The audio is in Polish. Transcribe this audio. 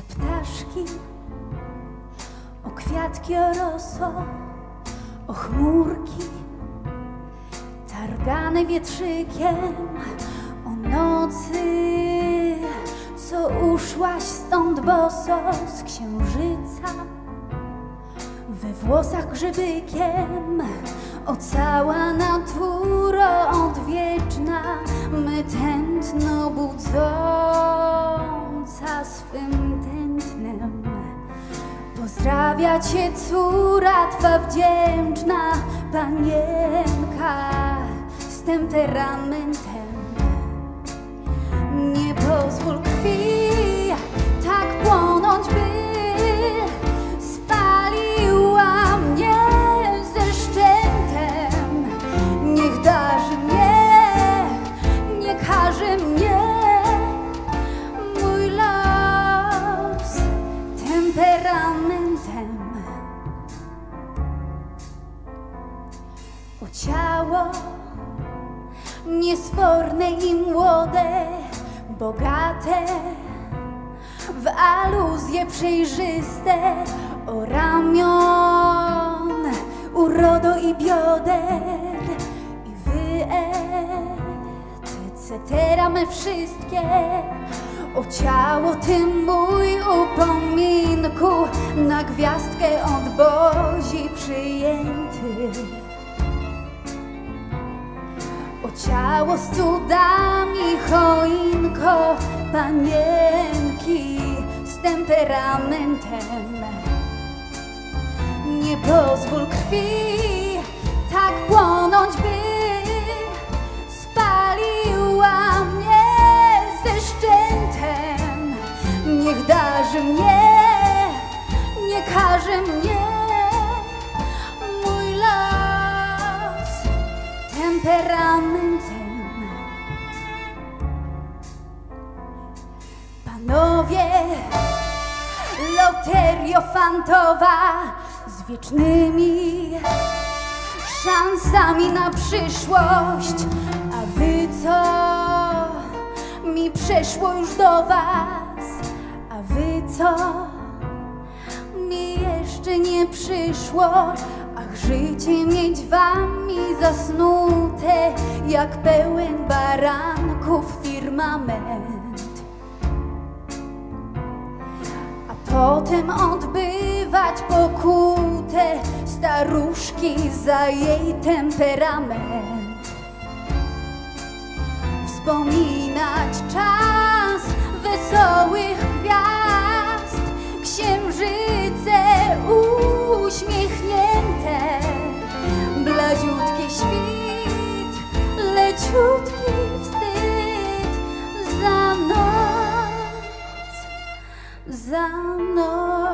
ptaszki, o kwiatki, o roso, o chmurki, targane wietrzykiem, o nocy, co uszłaś stąd boso z księżyca, we włosach grzybykiem, o cała natura odwieczna, my tętno budząca Pozdrawia cię córa twa wdzięczna panienka z temperamentem. Nie pozwól krwi O ciało niesforne i młode, bogate, w aluzje przejrzyste, o ramion, urodo i bioder, i wy, etc. my wszystkie, o ciało ty mój upominku, na gwiazdkę od cudami, choinko, panienki z temperamentem. Nie pozwól krwi tak płonąć, by spaliła mnie ze szczętem. Niech darzy mnie, nie każe mnie mój los temperamentem. Panowie, loterio fantowa z wiecznymi szansami na przyszłość. A wy co mi przeszło już do was? A wy co mi jeszcze nie przyszło? Ach, życie mieć wami zasnute, jak pełen baranków firmament. Potem odbywać pokutę staruszki za jej temperament. Wspominać czas wesołych gwiazd, księżyce uśmiechnięte, blaziutki świt, leciutki за мной.